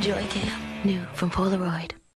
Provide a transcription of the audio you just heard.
Joy Cam. New from Polaroid.